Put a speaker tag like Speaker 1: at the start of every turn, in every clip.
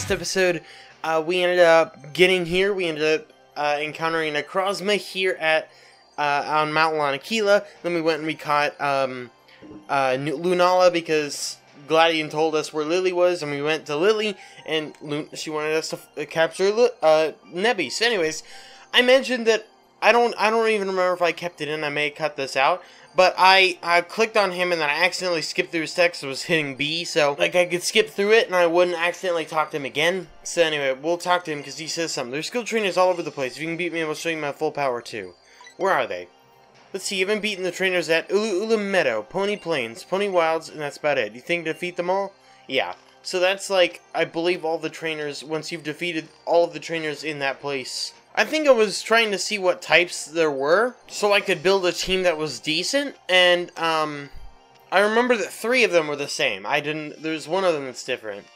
Speaker 1: last episode, uh, we ended up getting here. We ended up uh, encountering a Necrozma here at uh, on Mount Lanakila. Then we went and we caught um, uh, Lunala because Gladion told us where Lillie was, and we went to Lillie, and Lu- she wanted us to f- capture uh, Nebby. So, anyways, I mentioned that I don't I don't even remember if I kept it in. I may cut this out. But I, I clicked on him and then I accidentally skipped through his text. I was hitting B, so like I could skip through it and I wouldn't accidentally talk to him again. So anyway, we'll talk to him because he says something. There's skill trainers all over the place. If you can beat me, I will show you my full power too. Where are they? Let's see. Haven't beaten the trainers at Ula'ula Meadow, Poni Plains, Poni Wilds, and that's about it. You think defeat them all? Yeah. So that's like I believe all the trainers. Once you've defeated all of the trainers in that place. I think I was trying to see what types there were, so I could build a team that was decent, and, um, I remember that three of them were the same. I didn't, there's one of them that's different.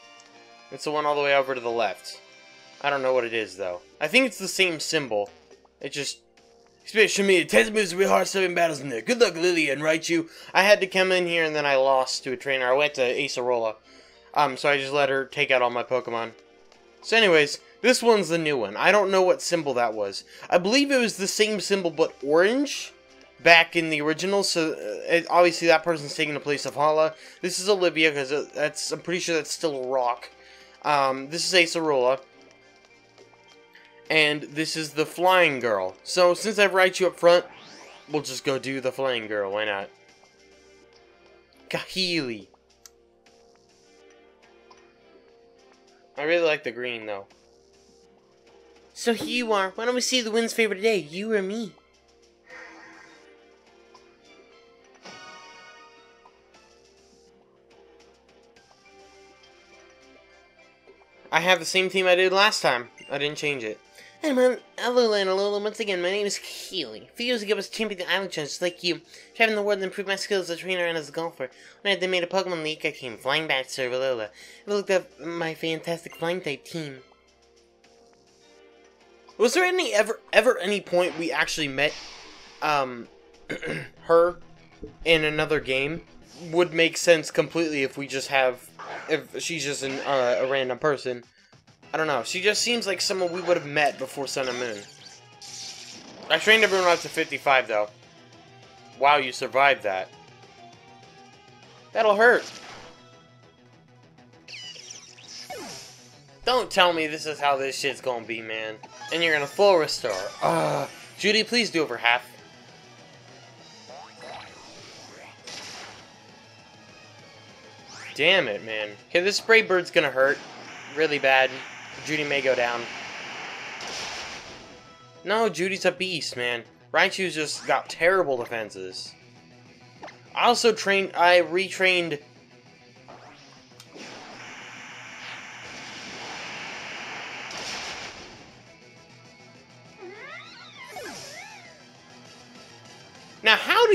Speaker 1: It's the one all the way over to the left. I don't know what it is, though. I think it's the same symbol. It just, Especially me, Tez moves real hard seven battles in there. Good luck, Lillian, right you? I had to come in here and then I lost to a trainer. I went to Acerola. Um, so I just let her take out all my Pokemon. So anyways, this one's the new one. I don't know what symbol that was. I believe it was the same symbol but orange back in the original. So uh, obviously that person's taking the place of Hala. This is Olivia because that's I'm pretty sure that's still a rock. Um, this is Acerola. And this is the Flying Girl. So since I've write you up front, we'll just go do the Flying Girl. Why not? Kahili. I really like the green though. So here you are. Why don't we see the wind's favor today? You or me? I have the same team I did last time. I didn't change it. Hey man, hello and Alola, once again, my name is Kahili. Few years ago I was champion the island challenge, just like you. Traveling the world and improved my skills as a trainer and as a golfer. When I made a Pokemon League, I came flying back to serve Alola. I looked up my fantastic flying type team. Was there any ever ever any point we actually met um her in another game? Would make sense completely if we just have if she's just an, uh, a random person. I don't know. She just seems like someone we would have met before Sun and Moon. I trained everyone up to 55 though. Wow, you survived that. That'll hurt. Don't tell me this is how this shit's gonna be, man. And you're gonna full restore. Ugh. Judy, please do over half. Damn it, man. Okay, this spray bird's gonna hurt really bad. Judy may go down. No, Judy's a beast, man. Raichu's just got terrible defenses. I also trained, I retrained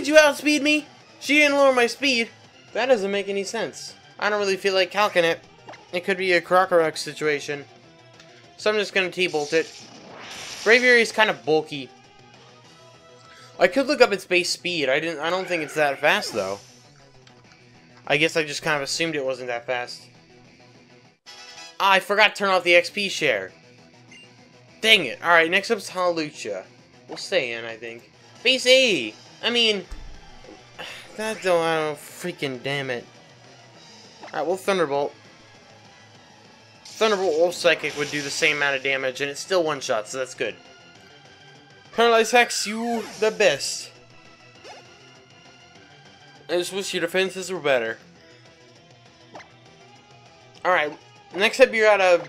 Speaker 1: did you outspeed me? She didn't lower my speed. That doesn't make any sense. I don't really feel like calcing it. It could be a Krokorok situation. So I'm just gonna T-bolt it. Braviary's kind of bulky. I could look up its base speed. I didn't. I don't think it's that fast though. I guess I just kind of assumed it wasn't that fast. Ah, I forgot to turn off the XP share. Dang it. Alright, next up is Hallelujah. We'll stay in, I think. A! I mean... That don't... I don't... Freaking damn it. Alright, we'll Thunderbolt. Thunderbolt Wolf Psychic would do the same amount of damage, and it's still one shot, so that's good. Paralyze Hex, you the best. I just wish your defenses were better. Alright, next up you're out of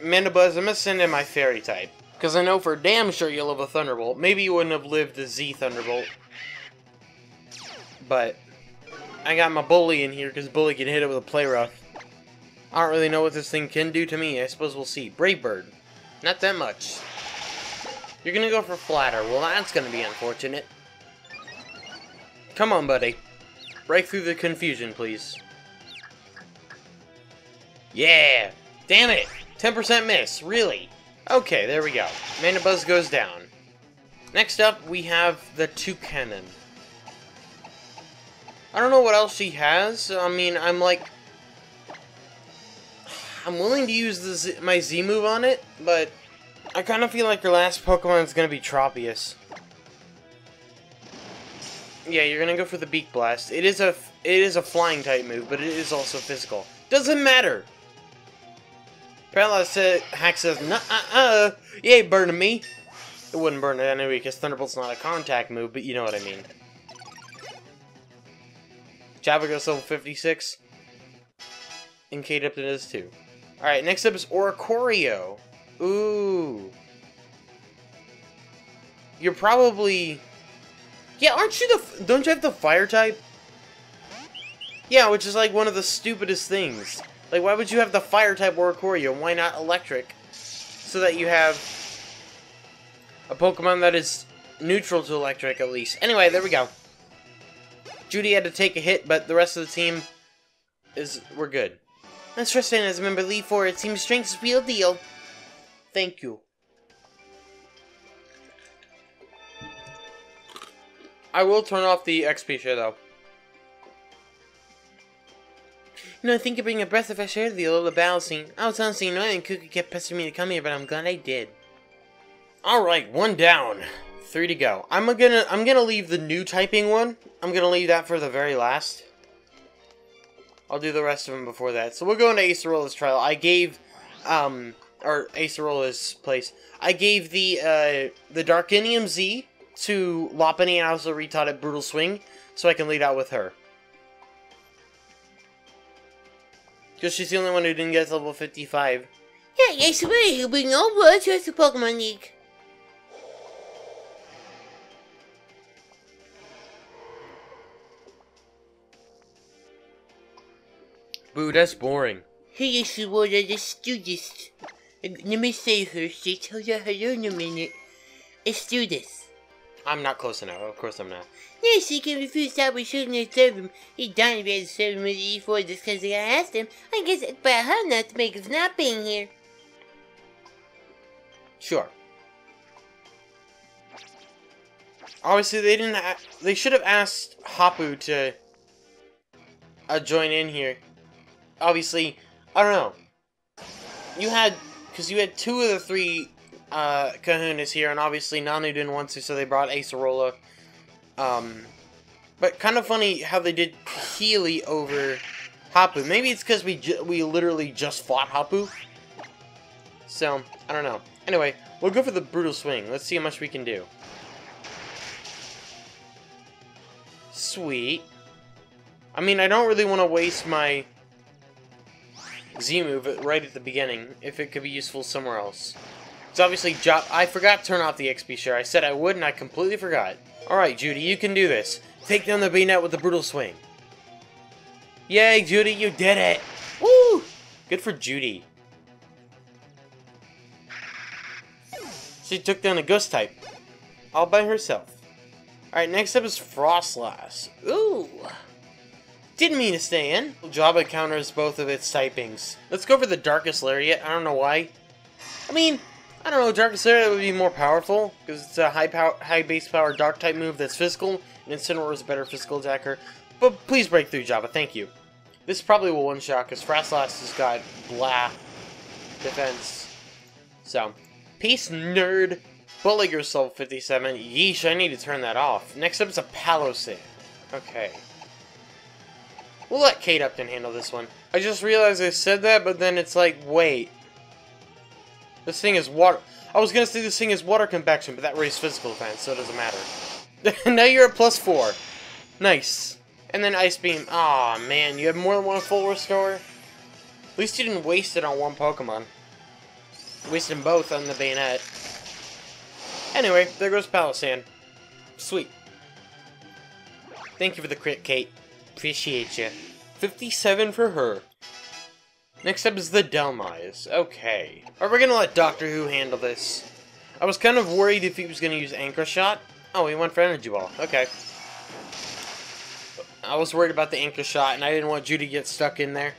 Speaker 1: Mandibuzz. I'm gonna send in my Fairy type. Because I know for damn sure you'll live a Thunderbolt. Maybe you wouldn't have lived the Z Thunderbolt. But, I got my Bully in here because Bully can hit it with a Play Rough. I don't really know what this thing can do to me. I suppose we'll see. Brave Bird. Not that much. You're gonna go for Flatter. Well, that's gonna be unfortunate. Come on, buddy. Break through the confusion, please. Yeah! Damn it! 10% miss, really? Okay, there we go. Mandibuzz goes down. Next up, we have the Toucannon. I don't know what else she has. I mean, I'm like... I'm willing to use the Z my Z move on it, but I kind of feel like her last Pokemon is going to be Tropius. Yeah, you're going to go for the Beak Blast. It is a it is a flying type move, but it is also physical. Doesn't matter. Paralyzed said, Hack says, nah, uh, uh, you ain't burning me. It wouldn't burn it anyway, because Thunderbolt's not a contact move, but you know what I mean. Goes level 56. And Kate Upton is too. Alright, next up is Oricorio. Ooh. You're probably... Yeah, aren't you the... Don't you have the fire type? Yeah, which is like one of the stupidest things. Like, why would you have the fire type Oricorio? Why not electric? So that you have a Pokemon that is neutral to electric, at least. Anyway, there we go. Judy had to take a hit, but the rest of the team is we're good. Tristan as a member lead for it. Team strength is real deal. Thank you. I will turn off the XP share though. You know, I think you bring a breath of fresh air to the little battle scene. I was honestly annoyed and Cookie kept pestering me to come here, but I'm glad I did. Alright, one down. Three to go. I'm gonna I'm gonna leave the new typing one. I'm gonna leave that for the very last. I'll do the rest of them before that. So we're going to Acerola's trial. I gave um or Acerola's place. I gave the uh the Darkinium Z to Lopunny and I also retaught it Brutal Swing, so I can lead out with her. Because she's the only one who didn't get level 55.
Speaker 2: Yeah, yes, we're bring over to the Pokemon League.
Speaker 1: Boo, that's boring.
Speaker 2: Hey, is what I just do this. Let me save her. She tell you hello in a minute. Let's do this.
Speaker 1: I'm not close enough. Of course I'm not.
Speaker 2: Yes, he can refuse to we shouldn't serve him. He died to be able to serve him with E4 just because I asked him. I guess it's about her not to make us not being here.
Speaker 1: Sure. Obviously, they didn't. they should have asked Hapu to uh, join in here. Obviously, I don't know. You had because you had two of the three uh, Kahunas here, and obviously Nanu didn't want to, so they brought Acerola. Um, but kind of funny how they did Kahili over Hapu. Maybe it's because we we literally just fought Hapu. So, I don't know. Anyway, we'll go for the Brutal Swing. Let's see how much we can do. Sweet. I mean, I don't really want to waste my Z move right at the beginning if it could be useful somewhere else. It's obviously job. I forgot to turn off the XP share. I said I would, and I completely forgot. Alright, Judy, you can do this. Take down the Banette with the Brutal Swing. Yay, Judy, you did it! Woo! Good for Judy. She took down a Ghost type. All by herself. Alright, next up is Froslass. Ooh! Didn't mean to stay in. Java counters both of its typings. Let's go for the Darkest Lariat. I don't know why. I mean, I don't know, Darkest Lariat would be more powerful, because it's a high power, high base power dark type move that's physical, and Incineroar is a better physical attacker. But please break through Java, thank you. This probably will one-shot, because Froslass has got blah defense. So, peace, nerd. Bully yourself, 57. Yeesh, I need to turn that off. Next up is a Palossand. Okay. We'll let Kate Upton handle this one. I just realized I said that, but then it's like, wait. This thing is water. I was gonna say this thing is water compaction, but that raised physical defense, so it doesn't matter. now you're at plus four. Nice. And then Ice Beam. Aw, oh, man, you have more than one full restore? At least you didn't waste it on one Pokemon. Them both on the Banette. Anyway, there goes Palossand. Sweet. Thank you for the crit, Kate. Appreciate you. 57 for her. Next up is the Dhelmise. Okay. Are we gonna let Doctor Who handle this? I was kind of worried if he was gonna use Anchor Shot. Oh, he went for Energy Ball. Okay. I was worried about the Anchor Shot, and I didn't want Judy to get stuck in there.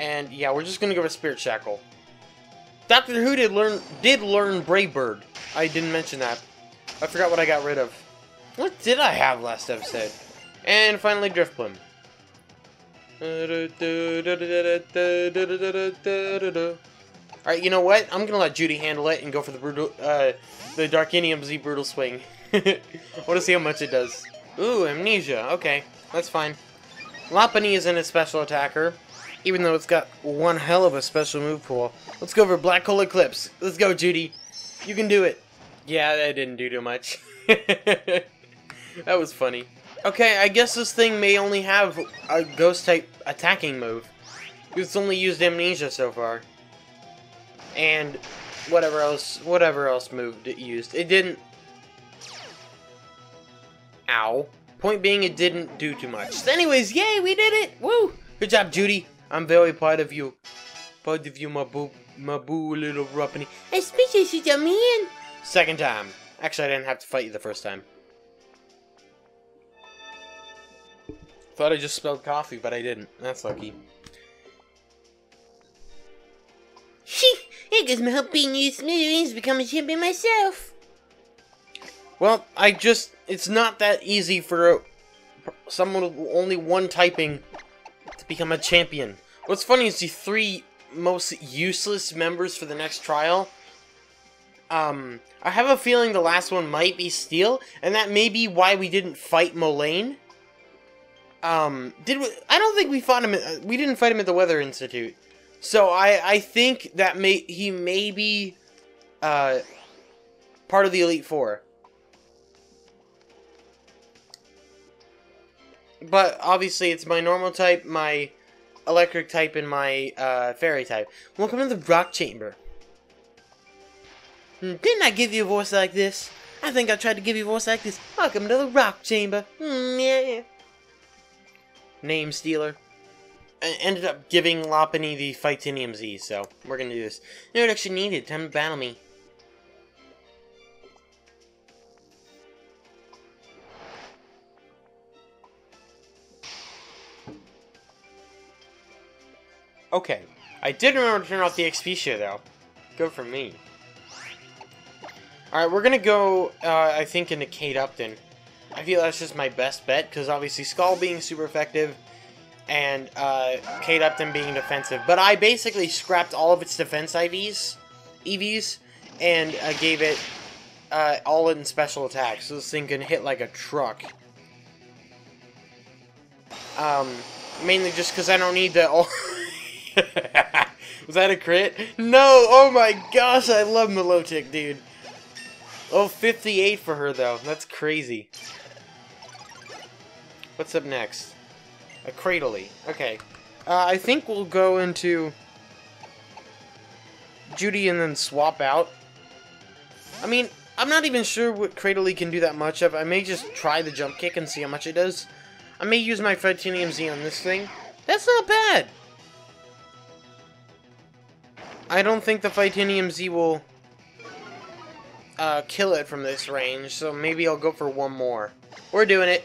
Speaker 1: And yeah, we're just gonna go with Spirit Shackle. Doctor Who did learn did learn Brave Bird. I didn't mention that. I forgot what I got rid of. What did I have last episode? And finally, Drifblim. Alright, you know what? I'm gonna let Judy handle it and go for the brutal, uh, the Darkinium Z Brutal Swing. I wanna see how much it does. Ooh, Amnesia. Okay, that's fine. Lopunny isn't a special attacker, even though it's got one hell of a special move pool. Let's go for Black Hole Eclipse. Let's go, Judy. You can do it. Yeah, that didn't do too much. that was funny. Okay, I guess this thing may only have a ghost-type attacking move. It's only used Amnesia so far. And whatever else, whatever else moved it used. It didn't... Ow. Point being, it didn't do too much. Anyways, yay, we did it! Woo! Good job, Judy. I'm very proud of you. Proud of you, my boo, my boo little Ruppany.
Speaker 2: Especially since I'm in.
Speaker 1: Second time. Actually, I didn't have to fight you the first time. Thought I just spelled coffee, but I didn't. That's lucky.
Speaker 2: It gives me helping you smithereens become a champion myself.
Speaker 1: Well, I just... It's not that easy for someone with only one typing to become a champion. What's funny is the three most useless members for the next trial. Um, I have a feeling the last one might be Steel, and that may be why we didn't fight Molayne. Um, did we? I don't think we fought him. At, we didn't fight him at the Weather Institute. So I I think that may he may be uh part of the Elite Four. But obviously, it's my normal type, my electric type, and my uh, fairy type. Welcome to the Rock Chamber. Hmm, didn't I give you a voice like this? I think I tried to give you a voice like this. Welcome to the Rock Chamber. Mm, yeah. Name Stealer. I ended up giving Lopunny the Fightinium Z, so we're gonna do this. No it actually needed. Time to battle me. Okay. I did remember to turn off the XP share, though. Good for me. Alright, we're gonna go, uh, I think, into Kate Upton. I feel that's just my best bet, because obviously Skull being super effective, and uh, Kate Upton being defensive. But I basically scrapped all of its defense IVs, EVs, and uh, gave it uh, all in special attacks, so this thing can hit like a truck. Um, mainly just because I don't need to... Was that a crit? No! Oh my gosh, I love Milotic, dude. Oh, 58 for her, though. That's crazy. What's up next? A Cradily. Okay. Uh, I think we'll go into Judy and then swap out. I mean, I'm not even sure what Cradily can do that much of. I may just try the jump kick and see how much it does. I may use my Fightinium Z on this thing. That's not bad! I don't think the Fightinium Z will uh, kill it from this range, so maybe I'll go for one more. We're doing it.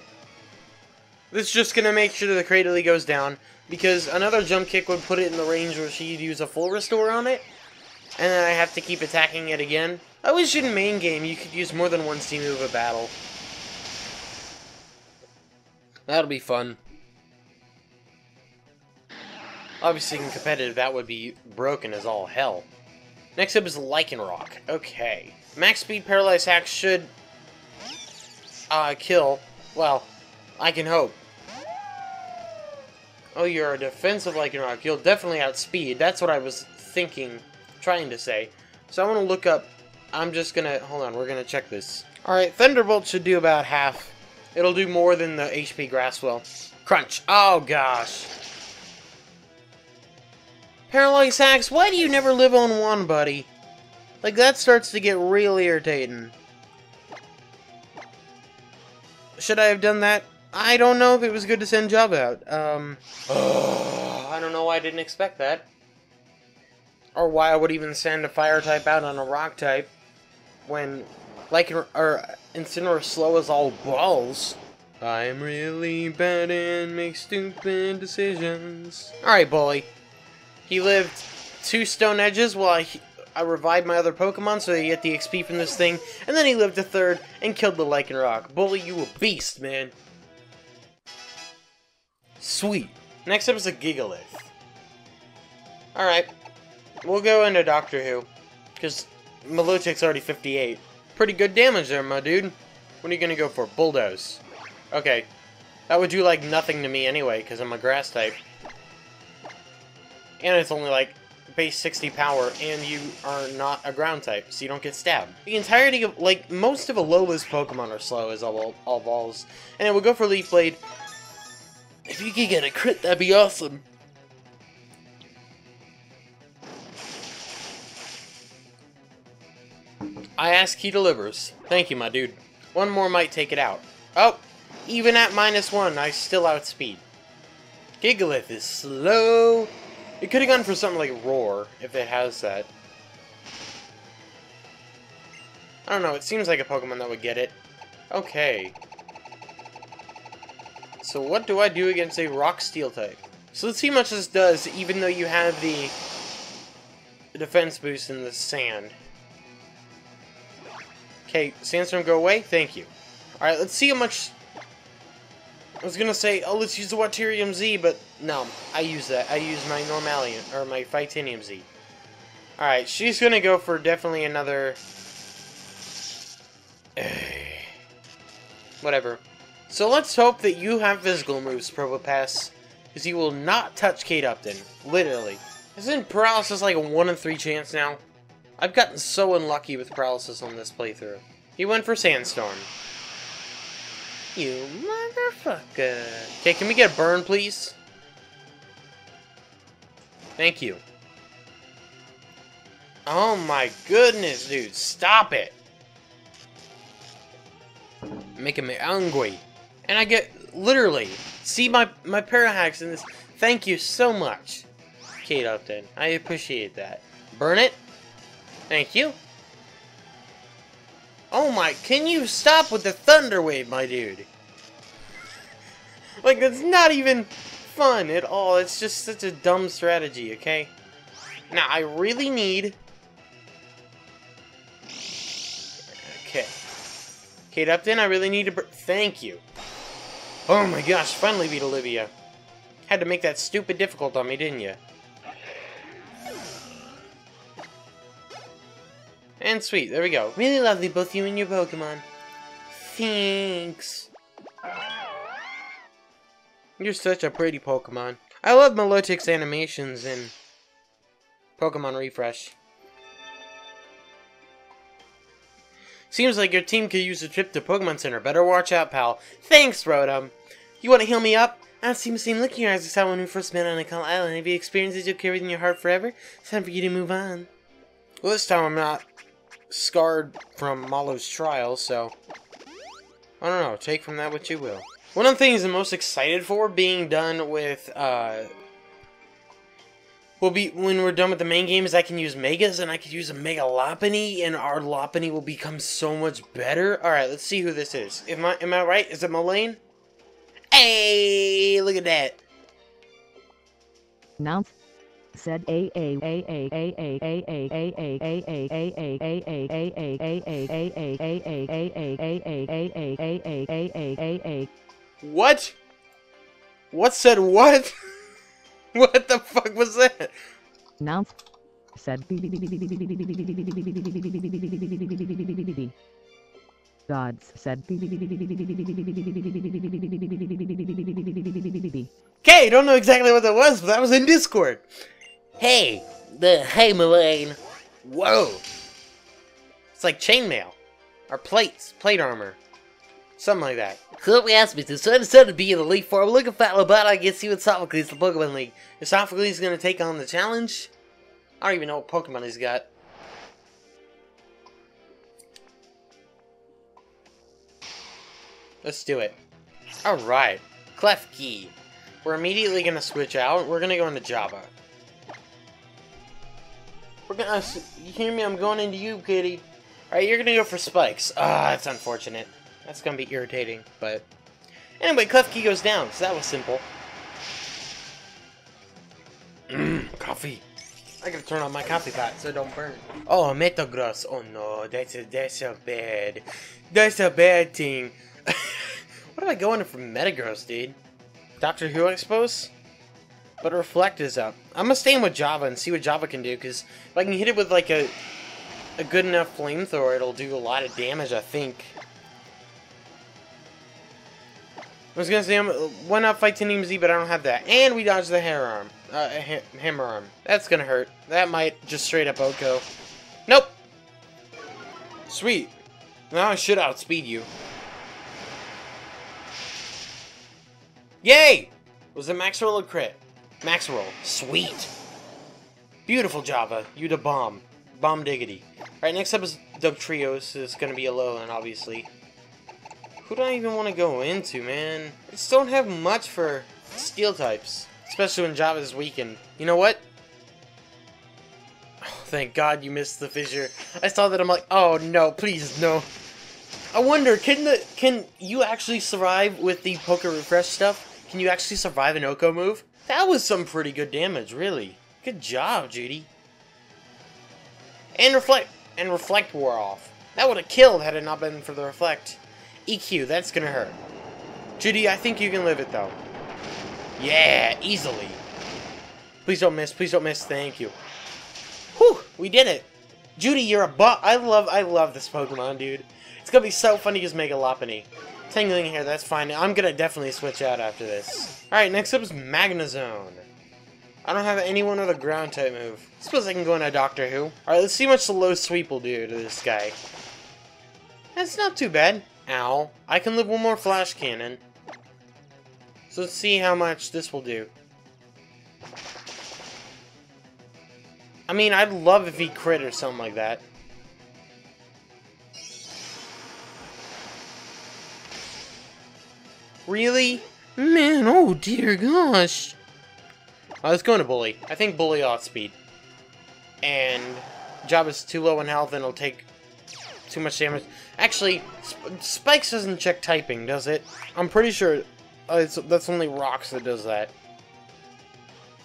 Speaker 1: This is just going to make sure the Cradily goes down, because another jump kick would put it in the range where she'd use a full restore on it, and then I have to keep attacking it again. I wish in main game you could use more than one Z move a battle. That'll be fun. Obviously, in competitive, that would be broken as all hell. Next up is Lycanroc. Okay. Max speed Paralyze Hack should uh, kill. Well, I can hope. Oh, you're a defensive Lycanroc. You'll definitely outspeed. That's what I was thinking, trying to say. So I want to look up... I'm just gonna... Hold on, we're gonna check this. Alright, Thunderbolt should do about half. It'll do more than the HP Grass will. Crunch. Oh, gosh. Paralyze Hacks, why do you never live on one, buddy? Like, that starts to get real irritating. Should I have done that? I don't know if it was good to send Job out. Um, I don't know why I didn't expect that. Or why I would even send a fire type out on a rock type when, like, or Incineroar slow as all balls. I'm really bad and make stupid decisions. Alright, bully. He lived two stone edges while I, I revived my other Pokemon so they get the XP from this thing, and then he lived a third and killed the Lycanroc. Bully, you a beast, man. Sweet. Next up is a Gigalith. Alright. We'll go into Doctor Who. Because Milotic's already 58. Pretty good damage there, my dude. What are you gonna go for? Bulldoze. Okay. That would do, like, nothing to me anyway, because I'm a grass type. And it's only, like, base 60 power, and you are not a ground type, so you don't get stabbed. The entirety of, like, most of Alola's Pokemon are slow as all, all balls. And we'll go for Leaf Blade. If you could get a crit, that'd be awesome. I ask, he delivers. Thank you, my dude. One more might take it out. Oh, even at minus one, I still outspeed. Gigalith is slow. It could have gone for something like Roar, if it has that. I don't know, it seems like a Pokemon that would get it. Okay. So what do I do against a Rock Steel type? So let's see how much this does, even though you have the defense boost in the sand. Okay, Sandstorm go away? Thank you. Alright, let's see how much... I was gonna say, oh, let's use the Waterium Z, but no, I use that. I use my Normalium, or my Fightinium Z. Alright, she's gonna go for definitely another... Whatever. So let's hope that you have physical moves, Probopass, because you will not touch Kate Upton. Literally. Isn't paralysis like a 1 in 3 chance now? I've gotten so unlucky with paralysis on this playthrough. He went for Sandstorm. You motherfucker. Okay, can we get a burn, please? Thank you. Oh my goodness, dude. Stop it. Making me angry. And I get, literally, see my, my parahacks in this. Thank you so much, Kate Upton. I appreciate that. Burn it. Thank you. Oh my, can you stop with the Thunder Wave, my dude? Like, that's not even fun at all. It's just such a dumb strategy, okay? Now, I really need... Okay. Kate Upton, I really need to... Thank you. Oh my gosh, finally beat Olivia. Had to make that stupid difficult on me, didn't you? And sweet, there we go. Really lovely, both you and your Pokemon. Thanks. You're such a pretty Pokemon. I love Milotic's animations in Pokemon Refresh. Seems like your team could use a trip to Pokemon Center. Better watch out, pal. Thanks, Rotom. You want to heal me up? I don't see the same look in your eyes as when we first met on Akala Island. Have you experiences you'll carry in your heart forever? It's time for you to move on. Well, this time I'm not scarred from Mallow's trial, so... I don't know, take from that what you will. One of the things I'm most excited for being done with, uh... Will be, when we're done with the main game, is I can use Megas, and I can use a Mega Lopunny, and our Lopunny will become so much better. Alright, let's see who this is. Am I, am I right? Is it Molayne? Hey, look at that.
Speaker 3: Announce said a a a a a a a a a a a a a a a
Speaker 1: What? What said what? What the fuck was that?
Speaker 3: Announce said Gods said
Speaker 1: Okay, don't know exactly what that was, but that was in Discord.
Speaker 2: Hey, the hey Molayne.
Speaker 1: Whoa. It's like chainmail. Or plates. Plate armor. Something like that.
Speaker 2: Could we ask me to? So I decided to be in the league for. I'm looking for Alabama against you and Sophocles, the Pokemon League.
Speaker 1: Is Sophocles gonna take on the challenge? I don't even know what Pokemon he's got. Let's do it. Alright. Klefki. We're immediately gonna switch out. We're gonna go into Java. We're gonna. You hear me? I'm going into you, kitty. Alright, you're gonna go for spikes. Ah, that's unfortunate. That's gonna be irritating, but. Anyway, Klefki goes down, so that was simple. Mmm, coffee. I gotta turn on my coffee pot so it don't burn. Oh, Metagross. Oh no, that's a that's a bad. That's a bad thing. what am I going for Metagross, dude? Doctor Who, I suppose? But Reflect is up. I'm gonna stay in with Java and see what Java can do, because if I can hit it with like a a good enough flamethrower, it'll do a lot of damage, I think. I was gonna say, I'm, why not fight Team Z, but I don't have that. And we dodged the hair arm. Uh, ha hammer arm. That's gonna hurt. That might just straight up OHKO. Nope! Sweet. Now I should outspeed you. Yay! Was it max roll or crit? Max roll. Sweet. Beautiful Java. You the bomb. Bomb diggity. Alright, next up is Dugtrios. It's gonna be a end, obviously. Who do I even want to go into, man? I just don't have much for steel types. Especially when Java's weakened. You know what? Oh, thank God you missed the fissure. I saw that, I'm like, oh no, please, no. I wonder, can the can you actually survive with the poker refresh stuff? Can you actually survive an OHKO move? That was some pretty good damage, really. Good job, Judy. And reflect and reflect wore off. That would have killed had it not been for the reflect. EQ, that's gonna hurt. Judy, I think you can live it though. Yeah, easily. Please don't miss, please don't miss, thank you. Whew, we did it. Judy, you're a butt. I love, I love this Pokemon, dude. It's gonna be so funny to use Mega Lopunny. Tingling here, that's fine. I'm gonna definitely switch out after this. Alright, next up is Magnezone. I don't have anyone with a ground type move. I Suppose I can go into Doctor Who. Alright, let's see how much the low sweep will do to this guy. That's not too bad. Ow. I can live one more flash cannon. So let's see how much this will do. I mean, I'd love if he crit or something like that. Really? Man, oh dear gosh. Uh, let's go into Bully. I think Bully off speed. And Job is too low in health and it'll take too much damage. Actually, Sp Spikes doesn't check typing, does it? I'm pretty sure uh, that's only Rocks that does that.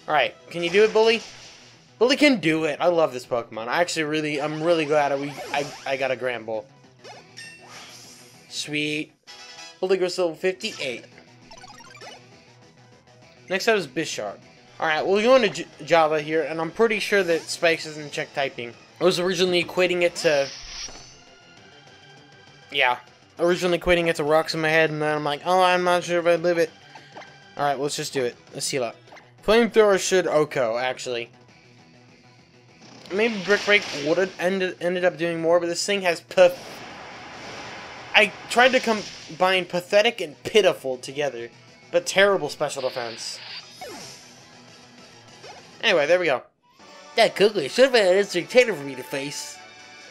Speaker 1: Alright, can you do it, Bully? Bully can do it. I love this Pokemon. I actually really, I'm really glad we, I, I got a Granbull. Sweet. Bully goes level 58. Next up is Bisharp. Alright, we'll go into Java here, and I'm pretty sure that Spikes doesn't check typing. I was originally equating it to... Yeah. Originally quitting it to rocks in my head, and then I'm like, oh, I'm not sure if I live it. Alright, let's just do it. Let's heal up. Flamethrower should OHKO, actually. Maybe Brick Break would have ended, ended up doing more, but this thing has puff. I tried to combine pathetic and pitiful together, but terrible special defense. Anyway, there we go.
Speaker 2: That Kukui should have been an instant dictator for me to face.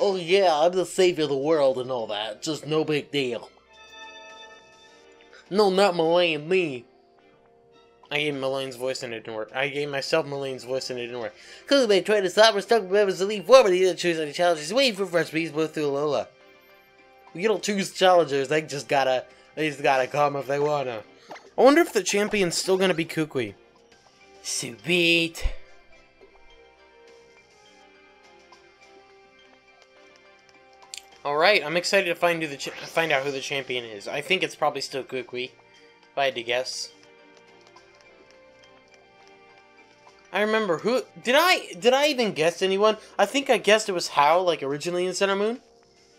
Speaker 2: Oh yeah, I'm the savior of the world and all that. Just no big deal. No, not Molayne, me.
Speaker 1: I gave Molayne's voice and it didn't work. I gave myself Molayne's voice and it didn't work.
Speaker 2: Kukui tried to stop stuck members to leave forward. He didn't choose any challenges. Waiting for fresh beats both through Lola.
Speaker 1: You don't choose challengers. They just gotta, they just gotta come if they wanna. I wonder if the champion's still gonna be Kukui.
Speaker 2: Sweet.
Speaker 1: All right, I'm excited to find who the find out who the champion is. I think it's probably still Kukui, if I had to guess. I remember who did I did I even guess anyone? I think I guessed it was Hau like originally in Sun and Moon.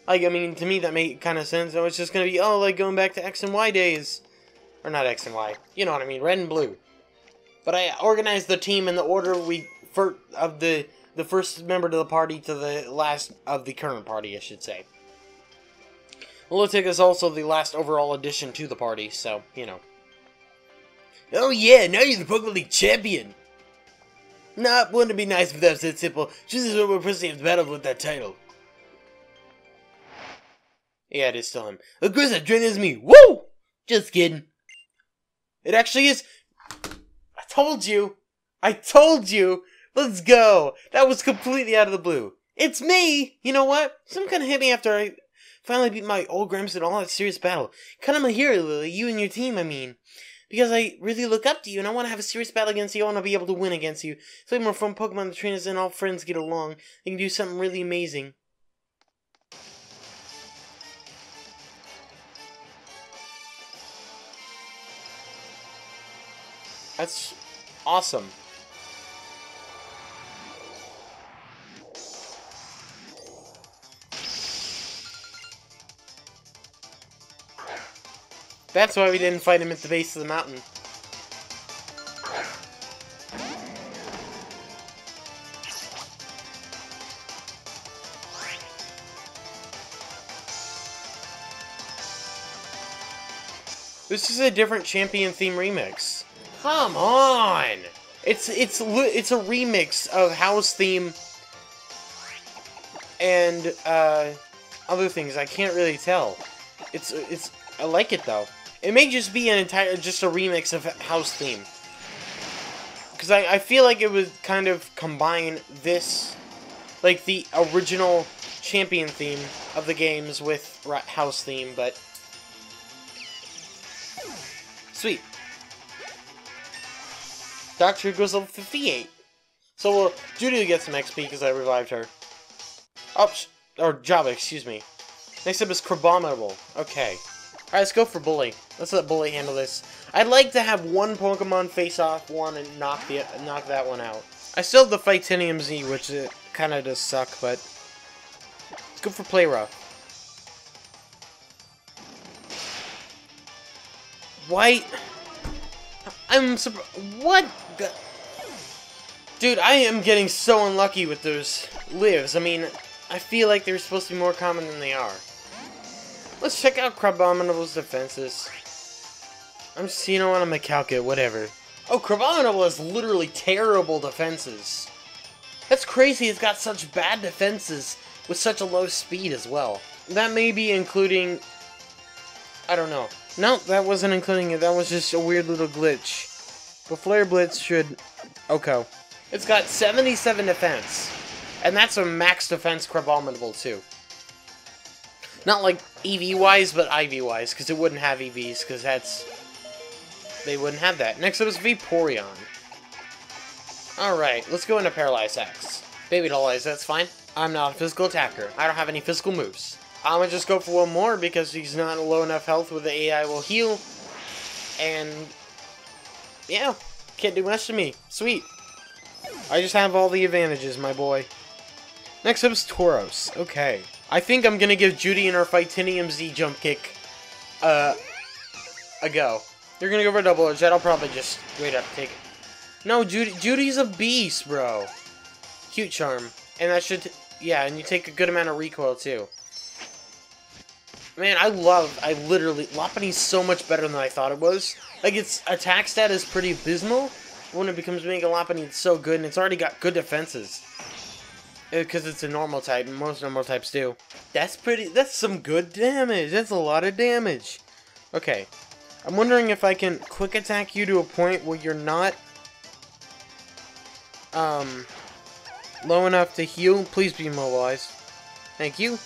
Speaker 1: Like I mean, to me that made kind of sense. I was just gonna be oh like going back to X and Y days, or not X and Y. You know what I mean? Red and blue. But I organized the team in the order we for of the the first member to the party to the last of the current party, I should say. Lunatic is also the last overall addition to the party, so, you know.
Speaker 2: Oh yeah, now you're the Pokemon League champion! Nah, wouldn't it be nice if that was that simple? Just as we're proceeding to battle with that title.
Speaker 1: Yeah, it is still him.
Speaker 2: That train is me! Woo! Just kidding.
Speaker 1: It actually is... I told you! I told you! Let's go! That was completely out of the blue. It's me! You know what? Some kind of hit me after I finally beat my old Gramps in all that serious battle. Kind of my hero, Lily. You and your team, I mean. Because I really look up to you and I want to have a serious battle against you. I want to be able to win against you. So more fun Pokemon the trainers and all friends get along. They can do something really amazing. That's awesome. That's why we didn't fight him at the base of the mountain. This is a different champion theme remix. Come on! It's it's it's a remix of Hau's theme and uh, other things. I can't really tell. It's it's I like it though. It may just be an entire just a remix of Hau's theme because I I feel like it would kind of combine this like the original champion theme of the games with Hau's theme, but sweet. Doctor goes level 58. So well, Judy get some XP because I revived her. Oh, or Java, excuse me. Next up is Crabominable. Okay. Alright, let's go for Bully. Let's let Bully handle this. I'd like to have one Pokemon face off one and knock the knock that one out. I still have the Fightinium Z, which uh, it kind of does suck, but let's go for Play Rough. White. I'm. What? Dude, I am getting so unlucky with those lives. I mean, I feel like they're supposed to be more common than they are. Let's check out Crabominable's defenses. I'm know what, I'm gonna whatever. Oh, Crabominable has literally terrible defenses. That's crazy, it's got such bad defenses with such a low speed as well. That may be including... I don't know. No, that wasn't including it, that was just a weird little glitch. But Flare Blitz should... Okay. It's got 77 defense. And that's a max defense Crabominable too. Not like EV-wise, but IV-wise, because it wouldn't have EVs, because that's... They wouldn't have that. Next up is Vaporeon. Alright, let's go into Paralyze X. Baby doll eyes, that's fine. I'm not a physical attacker. I don't have any physical moves. I'm gonna just go for one more because he's not low enough health where the AI will heal. And... Yeah, can't do much to me. Sweet. I just have all the advantages, my boy. Next up is Tauros. Okay. I think I'm gonna give Judy and her Fightinium Z jump kick uh, a go. They're gonna go for a double edge. That'll probably just wait up, take it. No, Judy, Judy's a beast, bro. Cute charm. And that should, yeah, and you take a good amount of recoil too. Man, I love, I literally, Lopunny's so much better than I thought it was. Like, its attack stat is pretty abysmal. When it becomes Mega Lopunny, it's so good, and it's already got good defenses. Because it's a normal type, and most normal types do. That's pretty, that's some good damage. That's a lot of damage. Okay. I'm wondering if I can quick attack you to a point where you're not, um, low enough to heal. Please be immobilized. Thank you.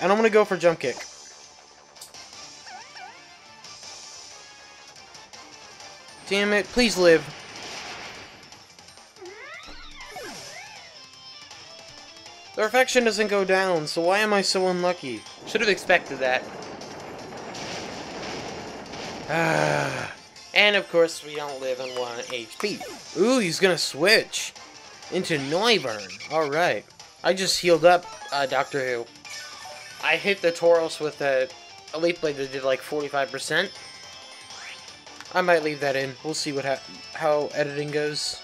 Speaker 1: And I'm gonna go for jump kick. Damn it, please live. Their affection doesn't go down, so why am I so unlucky? Should have expected that. Ah. and of course, we don't live in 1 HP. Ooh, he's gonna switch into Noivern. Alright. I just healed up uh, Doctor Who. I hit the Tauros with a Elite Blade that did like 45%. I might leave that in. We'll see what ha how editing goes.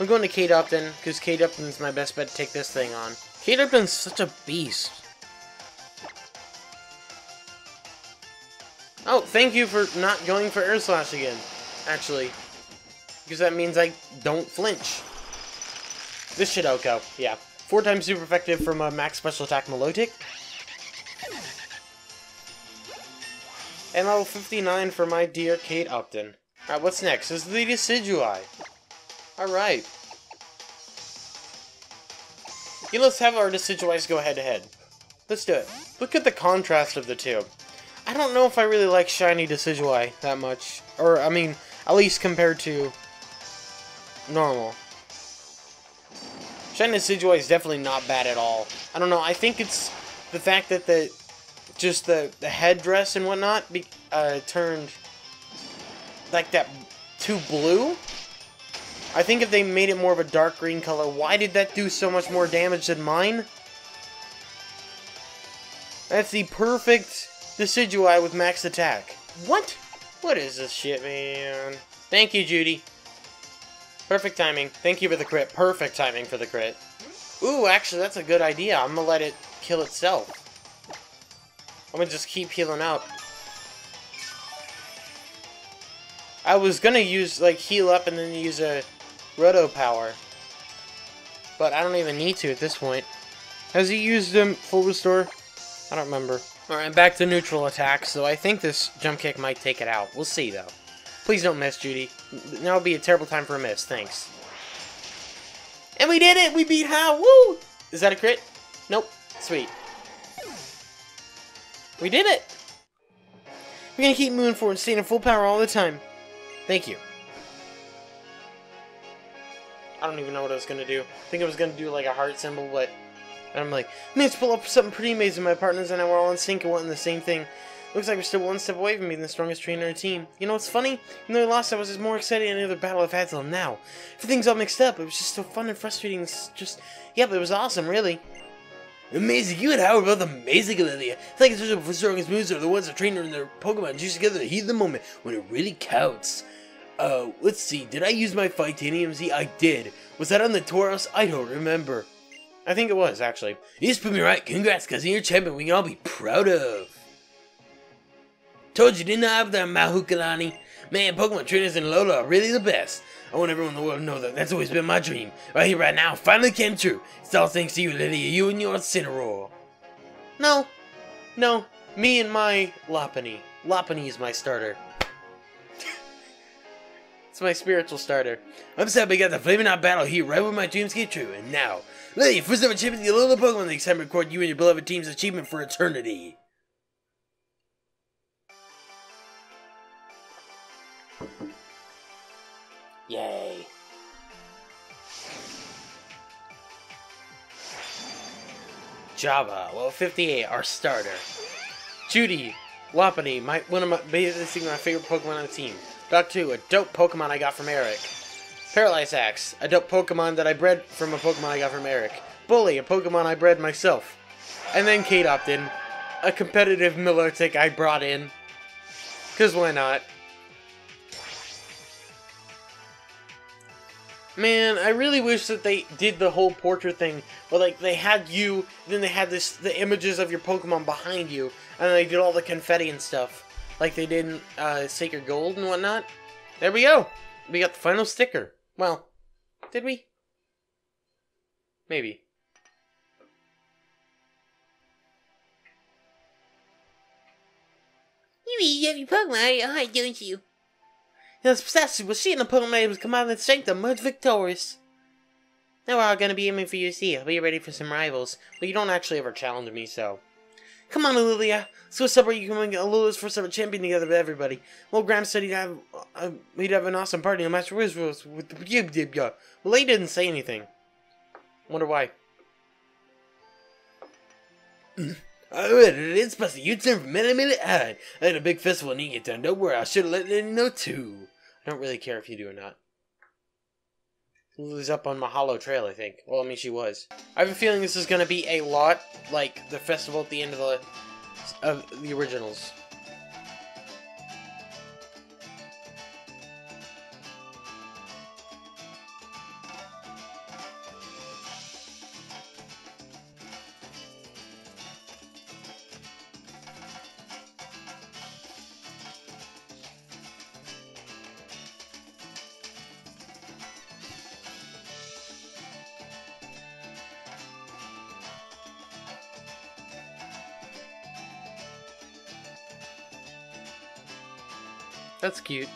Speaker 1: I'm going to Kate Upton, because Kate Upton's my best bet to take this thing on. Kate Upton's such a beast. Oh, thank you for not going for Air Slash again, actually. Because that means I don't flinch. This should OHKO, yeah. Four times super effective from a max special attack Milotic. And level 59 for my dear Kate Upton. Alright, what's next? This is the Decidueye. Alright. Yeah, let's have our Decidueyes go head-to-head. Let's do it. Look at the contrast of the two. I don't know if I really like Shiny Decidueye that much. Or, I mean, at least compared to normal. Shiny Decidueye is definitely not bad at all. I don't know, I think it's the fact that the just the, the headdress and whatnot be, uh, turned like that too blue. I think if they made it more of a dark green color, why did that do so much more damage than mine? That's the perfect Decidueye with max attack. What? What is this shit, man? Thank you, Judy. Perfect timing. Thank you for the crit. Perfect timing for the crit. Ooh, actually, that's a good idea. I'm gonna let it kill itself. I'm gonna just keep healing up. I was gonna use, like, heal up and then use a Roto Power. But I don't even need to at this point. Has he used um, full restore? I don't remember. Alright, back to neutral attack, so I think this jump kick might take it out. We'll see, though. Please don't miss, Judy. That would be a terrible time for a miss. Thanks. And we did it! We beat Hau! Woo! Is that a crit? Nope. Sweet. We did it! We're gonna keep moving forward, staying in full power all the time. Thank you. I don't even know what I was gonna do. I think I was gonna do like a heart symbol, but I'm like, man, pull up something pretty amazing. My partners and I were all in sync and wanting the same thing. Looks like we're still one step away from being the strongest trainer in the team. You know what's funny? Even though I lost, I was just more excited than any other battle I've had till now. Everything's all mixed up. It was just so fun and frustrating. It's just, yeah, but it was awesome, really. Amazing. You and I were both amazing, Olivia. It's like the strongest moves are the ones that trainer and their Pokemon choose together to heat the moment when it really counts. Uh, let's see. Did I use my Titanium Z? I did. Was that on the Tauros? I don't remember. I think it was, actually. You just put me right. Congrats, cousin. You're champion we can all be proud of. Told you, didn't I, have that Mahukalani? Man, Pokemon trainers in Alola are really the best. I want everyone in the world to know that that's always been my dream. Right here, right now, finally came true. It's all thanks to you, Lydia. You and your Incineroar. No. No. Me and my Lopunny. Lopunny is my starter. It's my spiritual starter. I'm sad we got the Flaming Hot battle here right where my dreams came true. And now, Lydia, first ever champion the little Pokemon League, time record you and your beloved team's achievement for eternity. Yay. Java, level 58, our starter. Judy, Lopunny, my, one of my, basically my favorite Pokemon on the team. Doc 2, a dope Pokemon I got from Eric. Paralyze Axe, a dope Pokemon that I bred from a Pokemon I got from Eric. Bully, a Pokemon I bred myself. And then Kate in, a competitive Milotic I brought in. Cause why not? Man, I really wish that they did the whole portrait thing, where like they had you, then they had this the images of your Pokemon behind you, and then they did all the confetti and stuff, like they did in uh, Sacred Gold and whatnot. There we go. We got the final sticker. Well, did we? Maybe.
Speaker 2: You eat every Pokemon at heart, don't you?
Speaker 1: Yes, precisely. We're seeing the Pokemon was command and strength and merge victorious. Now we're all gonna be aiming for you to see. I'll be ready for some rivals. But you don't actually ever challenge me, so. Come on, Lilia. So let's celebrate you coming Alola's first ever champion together with everybody. Well, Graham said he'd have uh, he'd have an awesome party on Master Wizards with the Well, they didn't say anything. Wonder why. Alright, it's supposed to U-turn from Minute Minute I had a big festival in Eaton. Don't worry, I should have let you know too. I don't really care if you do or not. Lulu's up on Mahalo Trail, I think. Well, I mean, she was. I have a feeling this is going to be a lot like the festival at the end of the of the originals. That's cute.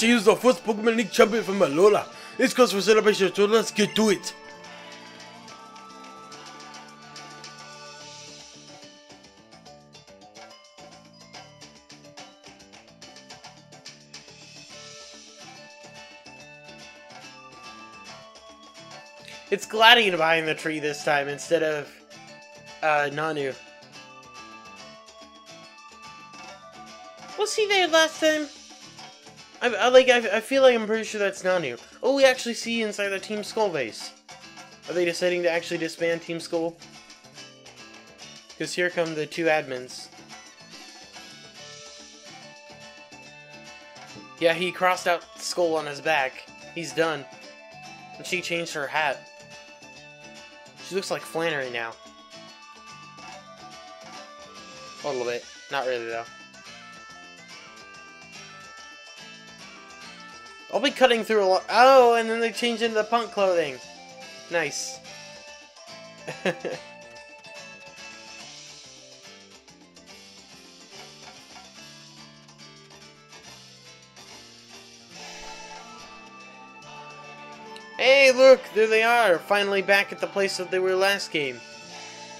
Speaker 1: She is, the first Pokemon League champion from Alola. It's cause for celebration, so let's get to it. It's Gladiator behind the tree this time instead of uh, Nanu. Was he there last time? I, I like. I, I feel like I'm pretty sure that's not Nanu. Oh, we actually see inside the Team Skull base. Are they deciding to actually disband Team Skull? Because here come the two admins. Yeah, he crossed out Skull on his back. He's done. And she changed her hat. She looks like Flannery now. A little bit. Not really, though. I'll be cutting through a lot. Oh, and then they change into the punk clothing. Nice. hey, look! There they are! Finally back at the place that they were last game.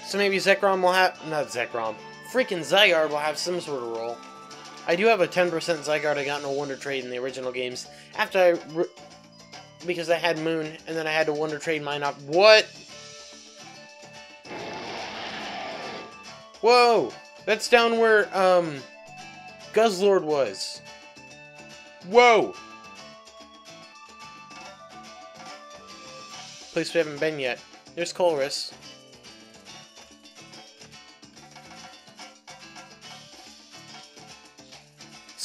Speaker 1: So maybe Zekrom will have... Not Zekrom. Freaking Zygarde will have some sort of role. I do have a 10% Zygarde I got in a Wonder Trade in the original games. After I... because I had Moon, and then I had to Wonder Trade mine up. What? Whoa! That's down where, um... Guzzlord was. Whoa! Place we haven't been yet. There's Colress.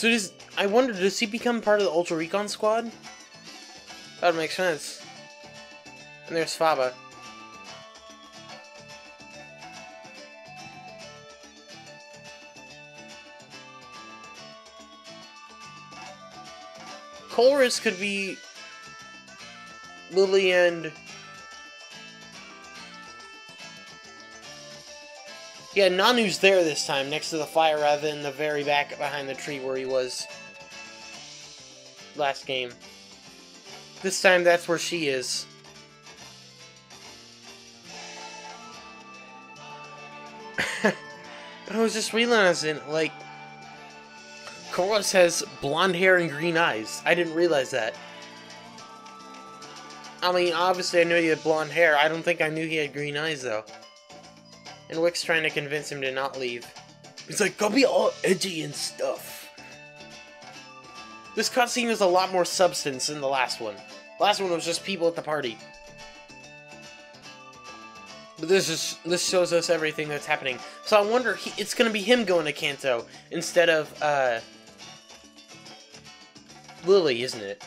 Speaker 1: So does I wonder does he become part of the Ultra Recon squad? That would make sense. And there's Faba. Colress could be Lillie and Yeah, Nanu's there this time, next to the fire rather than the very back behind the tree where he was last game. This time, that's where she is. but I was just realizing, like, Colress has blonde hair and green eyes. I didn't realize that. I mean, obviously I knew he had blonde hair. I don't think I knew he had green eyes, though. And Wicke's trying to convince him to not leave. He's like, go be all edgy and stuff. This cutscene is a lot more substance than the last one. The last one was just people at the party. But this is this shows us everything that's happening. So I wonder, he, it's to be him going to Kanto instead of uh, Lillie, isn't it?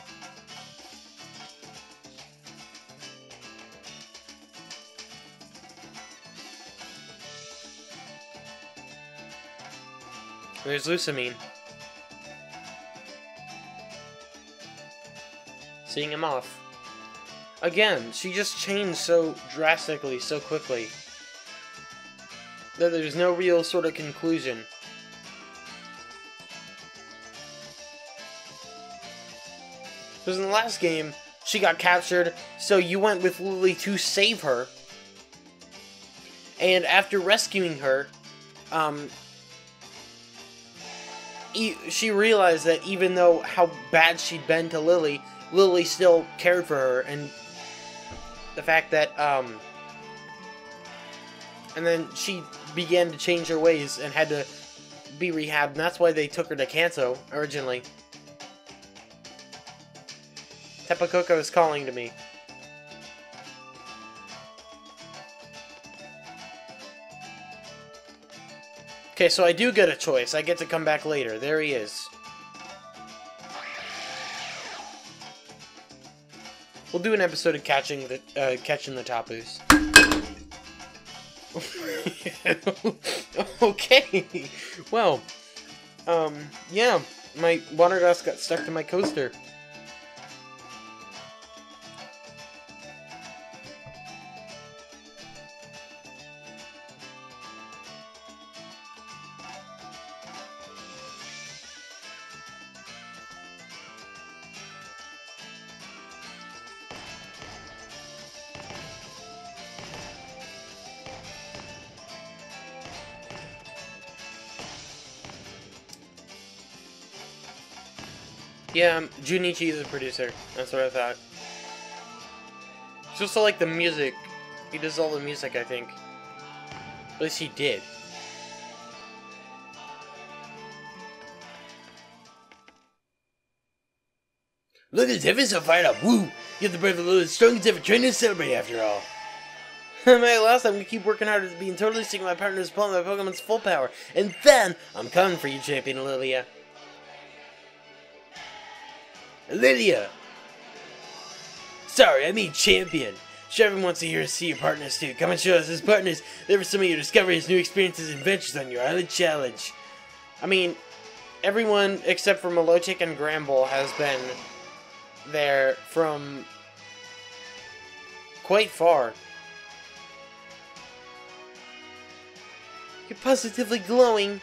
Speaker 1: There's Lusamine. Seeing him off. Again, she just changed so drastically, so quickly. That there's no real sort of conclusion. Because in the last game, she got captured, so you went with Lillie to save her. And after rescuing her, um, she realized that even though how bad she'd been to Lillie, Lillie still cared for her, and the fact that, um, and then she began to change her ways and had to be rehabbed, and that's why they took her to Kanto originally. Tapu Koko is calling to me. Okay, so I do get a choice. I get to come back later. There he is. We'll do an episode of catching the uh, catching the tapus. okay. Well, um, yeah, my water glass got stuck to my coaster. Yeah, um, Junichi is a producer. That's what I thought. It's just like the music. He does all the music, I think. At least he did. Look at Zephyr so fired up. Woo! Get the breath of the strongest ever trying to celebrate after all. Man, last time we keep working hard at being totally sick of my partner's pulling my Pokemon's full power. And then, I'm coming for you, Champion Lilia. Lilia! Sorry, I mean champion. Sure, everyone wants to hear see your partners too. Come and show us as partners. There for some of your discoveries, new experiences, and adventures on your island challenge. I mean, everyone except for Milotic and Gramble has been there from quite far. You're positively glowing.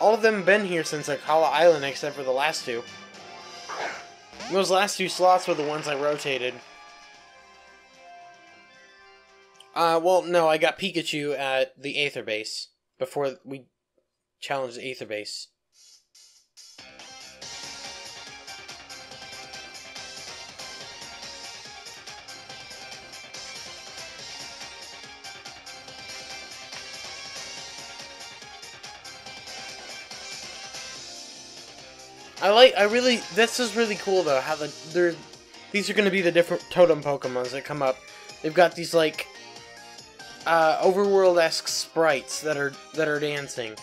Speaker 1: All of them been here since Akala Island, except for the last two. Those last two slots were the ones I rotated. Uh, well, no, I got Pikachu at the Aether Base before we challenged the Aether Base. I like. I really. This is really cool though. How the they're these are going to be the different totem Pokemons that come up. They've got these like uh, overworld-esque sprites that are that are dancing,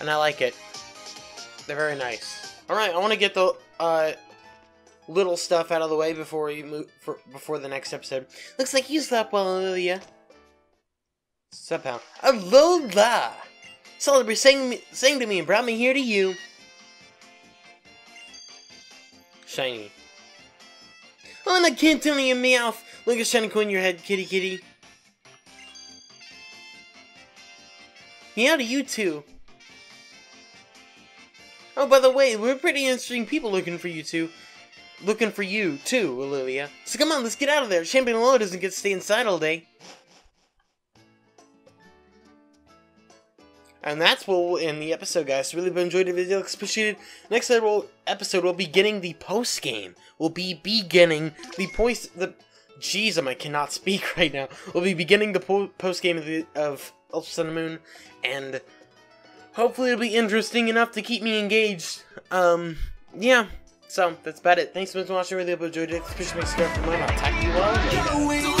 Speaker 1: and I like it. They're very nice. All right, I want to get the uh, little stuff out of the way before we move for, before the next episode. Looks like you slept well, Lilia. Somehow, Alola. Celebrate sang, sang to me and brought me here to you. Shiny. Oh, and I can't tell a meowth. Look at shiny coin in your head, kitty kitty. Meow to you too. Oh, by the way, we're pretty interesting people looking for you two. Looking for you, too, Olivia. So come on, let's get out of there. Champion Lola doesn't get to stay inside all day. And that's what we'll end the episode, guys. Really enjoyed the video. Appreciated. Next episode, we'll, be getting the post game. We'll be beginning the post. The jeez, I cannot speak right now. We'll be beginning the po post game of, the, of Ultra Sun and Moon, and hopefully it'll be interesting enough to keep me engaged. Um, yeah. So that's about it. Thanks so much for watching. Really hope you enjoyed it. Especially make subscribe for more. I'll you all.